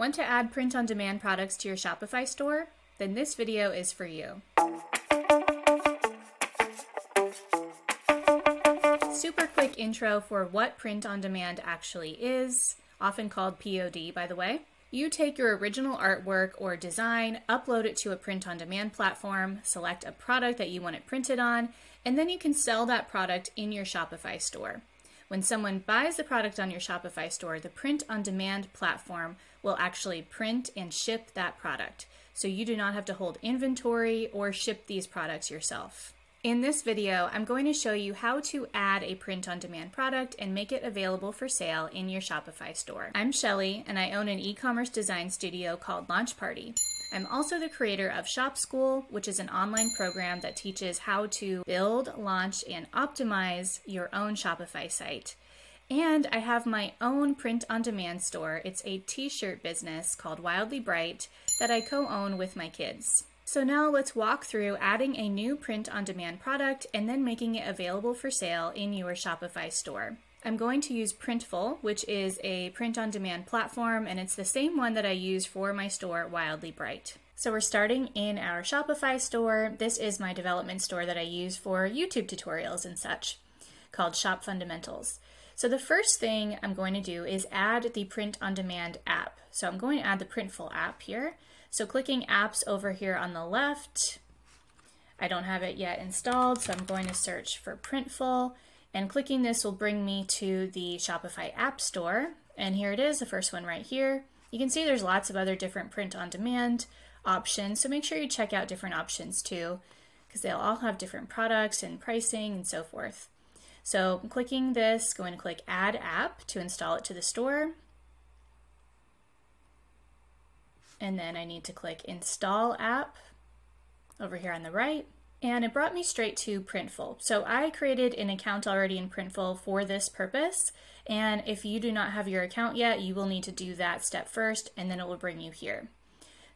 Want to add print on demand products to your Shopify store? Then this video is for you. Super quick intro for what print on demand actually is, often called POD by the way. You take your original artwork or design, upload it to a print on demand platform, select a product that you want it printed on, and then you can sell that product in your Shopify store. When someone buys the product on your Shopify store, the print on demand platform will actually print and ship that product. So you do not have to hold inventory or ship these products yourself. In this video, I'm going to show you how to add a print on demand product and make it available for sale in your Shopify store. I'm Shelley and I own an e-commerce design studio called Launch Party. I'm also the creator of Shop School, which is an online program that teaches how to build, launch, and optimize your own Shopify site. And I have my own print on demand store. It's a t shirt business called Wildly Bright that I co own with my kids. So now let's walk through adding a new print on demand product and then making it available for sale in your Shopify store. I'm going to use Printful, which is a print on demand platform, and it's the same one that I use for my store, Wildly Bright. So we're starting in our Shopify store. This is my development store that I use for YouTube tutorials and such, called Shop Fundamentals. So the first thing I'm going to do is add the print on demand app. So I'm going to add the Printful app here. So clicking apps over here on the left, I don't have it yet installed, so I'm going to search for Printful. And clicking this will bring me to the Shopify App Store. And here it is, the first one right here. You can see there's lots of other different print on demand options. So make sure you check out different options too, because they'll all have different products and pricing and so forth. So I'm clicking this, going to click Add App to install it to the store. And then I need to click Install App over here on the right and it brought me straight to Printful. So I created an account already in Printful for this purpose. And if you do not have your account yet, you will need to do that step first, and then it will bring you here.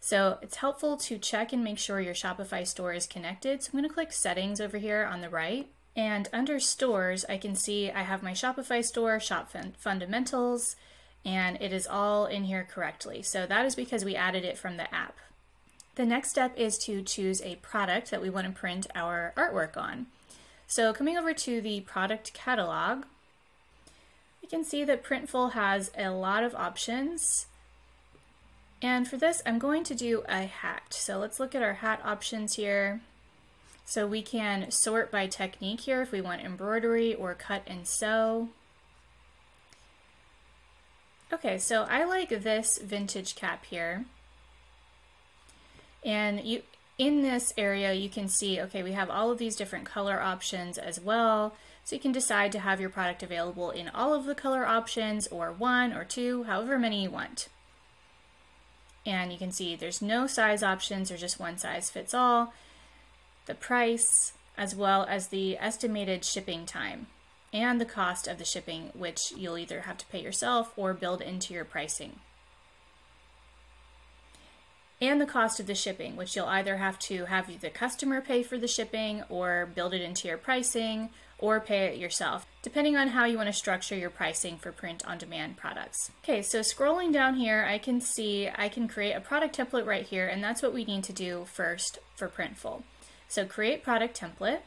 So it's helpful to check and make sure your Shopify store is connected. So I'm going to click Settings over here on the right. And under Stores, I can see I have my Shopify store, Shop Fundamentals, and it is all in here correctly. So that is because we added it from the app. The next step is to choose a product that we want to print our artwork on. So coming over to the product catalog, we can see that Printful has a lot of options. And for this, I'm going to do a hat. So let's look at our hat options here. So we can sort by technique here if we want embroidery or cut and sew. Okay, so I like this vintage cap here. And you in this area, you can see, okay, we have all of these different color options as well. So you can decide to have your product available in all of the color options or one or two, however many you want. And you can see there's no size options or just one size fits all. The price, as well as the estimated shipping time and the cost of the shipping, which you'll either have to pay yourself or build into your pricing and the cost of the shipping, which you'll either have to have the customer pay for the shipping or build it into your pricing or pay it yourself, depending on how you want to structure your pricing for print on demand products. Okay, so scrolling down here, I can see I can create a product template right here, and that's what we need to do first for Printful. So create product template.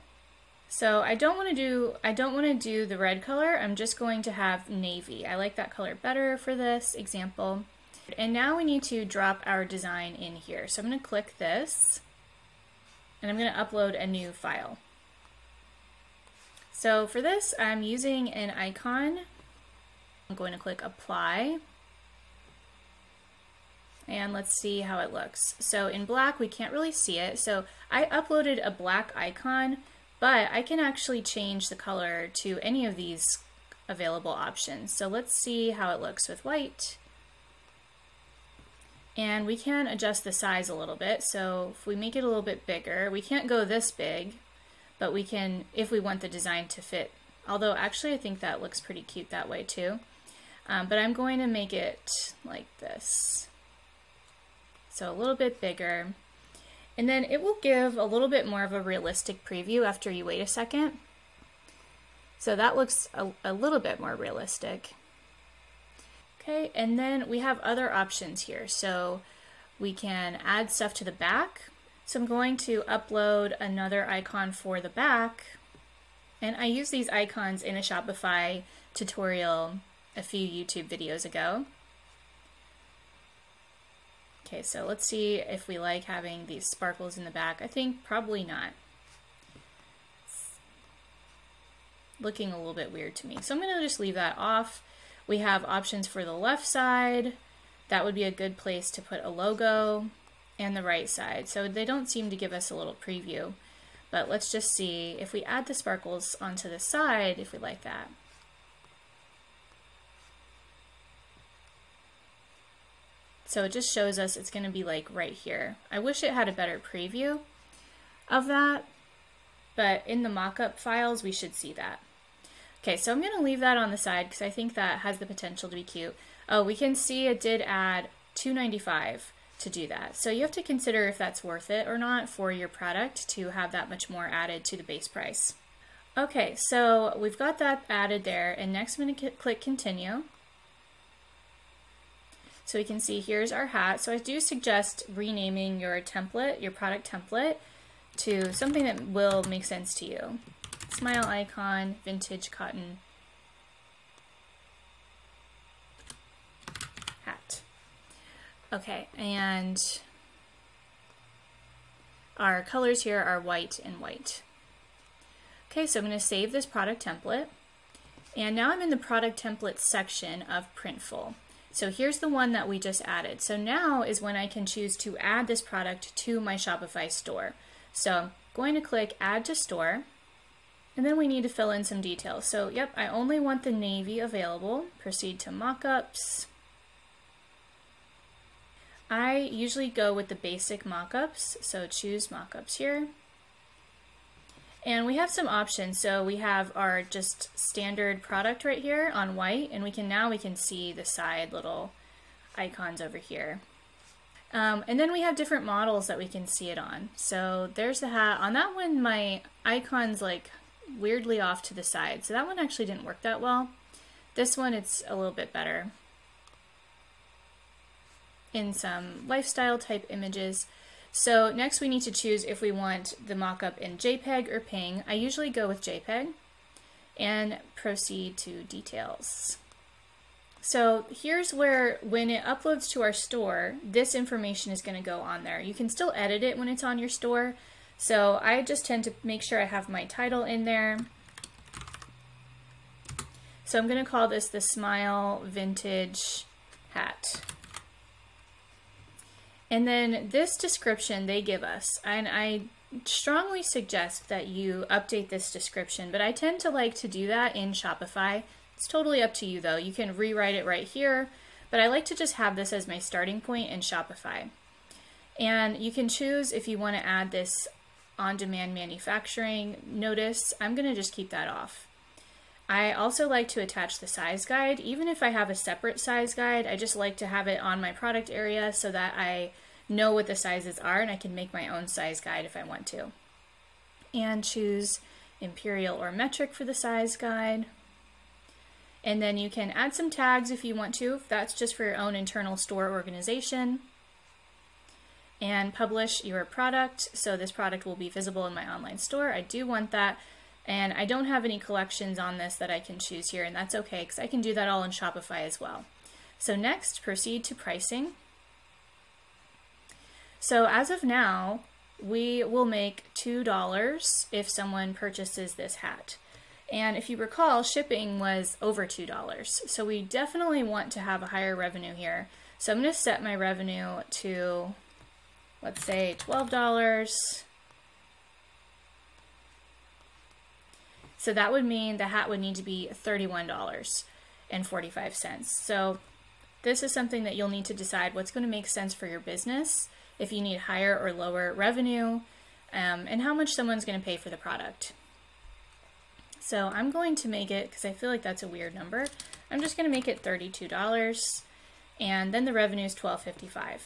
So I don't want to do I don't want to do the red color. I'm just going to have navy. I like that color better for this example. And now we need to drop our design in here. So I'm going to click this and I'm going to upload a new file. So for this, I'm using an icon. I'm going to click apply. And let's see how it looks. So in black, we can't really see it. So I uploaded a black icon, but I can actually change the color to any of these available options. So let's see how it looks with white. And we can adjust the size a little bit. So if we make it a little bit bigger, we can't go this big, but we can, if we want the design to fit. Although actually I think that looks pretty cute that way too. Um, but I'm going to make it like this. So a little bit bigger. And then it will give a little bit more of a realistic preview after you wait a second. So that looks a, a little bit more realistic. Okay, and then we have other options here. So we can add stuff to the back. So I'm going to upload another icon for the back. And I use these icons in a Shopify tutorial a few YouTube videos ago. Okay, so let's see if we like having these sparkles in the back. I think probably not. It's looking a little bit weird to me. So I'm going to just leave that off. We have options for the left side. That would be a good place to put a logo and the right side. So they don't seem to give us a little preview. But let's just see if we add the sparkles onto the side, if we like that. So it just shows us it's going to be like right here. I wish it had a better preview of that, but in the mockup files, we should see that. Okay, so I'm going to leave that on the side because I think that has the potential to be cute. Oh, we can see it did add 295 to do that. So you have to consider if that's worth it or not for your product to have that much more added to the base price. Okay, so we've got that added there, and next I'm going to click continue. So we can see here's our hat. So I do suggest renaming your template, your product template, to something that will make sense to you. Smile icon, vintage cotton hat. Okay, and our colors here are white and white. Okay, so I'm going to save this product template. And now I'm in the product template section of Printful. So here's the one that we just added. So now is when I can choose to add this product to my Shopify store. So I'm going to click add to store and then we need to fill in some details. So yep, I only want the navy available. Proceed to mockups. I usually go with the basic mockups, so choose mockups here. And we have some options. So we have our just standard product right here on white, and we can now we can see the side little icons over here. Um, and then we have different models that we can see it on. So there's the hat. On that one, my icon's like weirdly off to the side. So that one actually didn't work that well. This one, it's a little bit better. In some lifestyle type images. So next we need to choose if we want the mockup in JPEG or PNG. I usually go with JPEG and proceed to details. So here's where when it uploads to our store, this information is going to go on there. You can still edit it when it's on your store. So I just tend to make sure I have my title in there. So I'm going to call this the Smile Vintage Hat. And then this description they give us, and I strongly suggest that you update this description, but I tend to like to do that in Shopify. It's totally up to you though. You can rewrite it right here, but I like to just have this as my starting point in Shopify. And you can choose if you want to add this on-demand manufacturing notice. I'm going to just keep that off. I also like to attach the size guide. Even if I have a separate size guide, I just like to have it on my product area so that I know what the sizes are and I can make my own size guide if I want to. And choose imperial or metric for the size guide. And then you can add some tags if you want to, that's just for your own internal store organization. And publish your product. So this product will be visible in my online store. I do want that. And I don't have any collections on this that I can choose here, and that's okay because I can do that all in Shopify as well. So next, proceed to pricing. So as of now, we will make $2 if someone purchases this hat. And if you recall, shipping was over $2. So we definitely want to have a higher revenue here. So I'm going to set my revenue to, let's say, $12. So that would mean the hat would need to be $31.45. So this is something that you'll need to decide what's going to make sense for your business, if you need higher or lower revenue, um, and how much someone's going to pay for the product. So I'm going to make it, because I feel like that's a weird number, I'm just going to make it $32, and then the revenue is $12.55.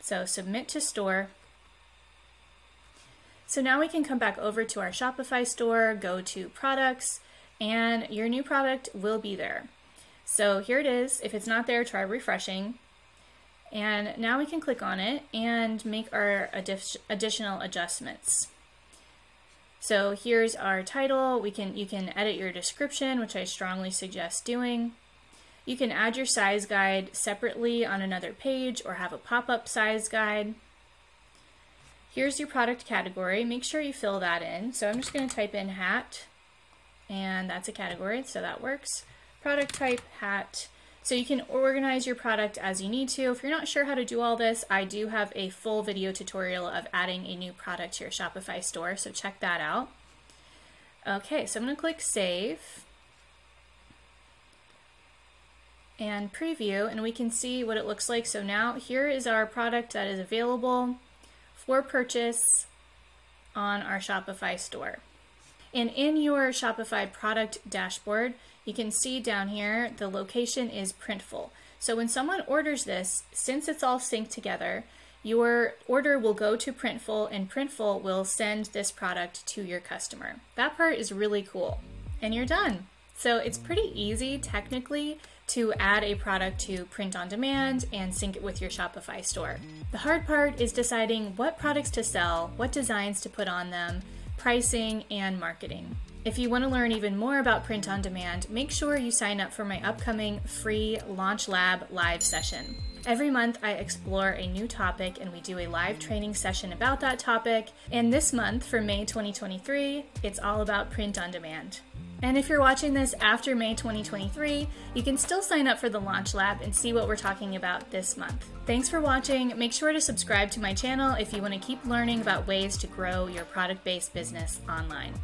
So submit to store, so now we can come back over to our Shopify store, go to products, and your new product will be there. So here it is. If it's not there, try refreshing. And now we can click on it and make our additional adjustments. So here's our title. We can you can edit your description, which I strongly suggest doing. You can add your size guide separately on another page or have a pop-up size guide. Here's your product category. Make sure you fill that in. So I'm just going to type in hat, and that's a category, so that works. Product type, hat. So you can organize your product as you need to. If you're not sure how to do all this, I do have a full video tutorial of adding a new product to your Shopify store, so check that out. Okay, so I'm going to click Save and Preview, and we can see what it looks like. So now here is our product that is available for purchase on our Shopify store. And in your Shopify product dashboard, you can see down here the location is Printful. So when someone orders this, since it's all synced together, your order will go to Printful and Printful will send this product to your customer. That part is really cool. And you're done. So it's pretty easy technically to add a product to print on demand and sync it with your Shopify store. The hard part is deciding what products to sell, what designs to put on them, pricing, and marketing. If you want to learn even more about print on demand, make sure you sign up for my upcoming free Launch Lab live session. Every month, I explore a new topic and we do a live training session about that topic. And this month, for May 2023, it's all about print on demand. And if you're watching this after May 2023, you can still sign up for the Launch Lab and see what we're talking about this month. Thanks for watching. Make sure to subscribe to my channel if you want to keep learning about ways to grow your product based business online.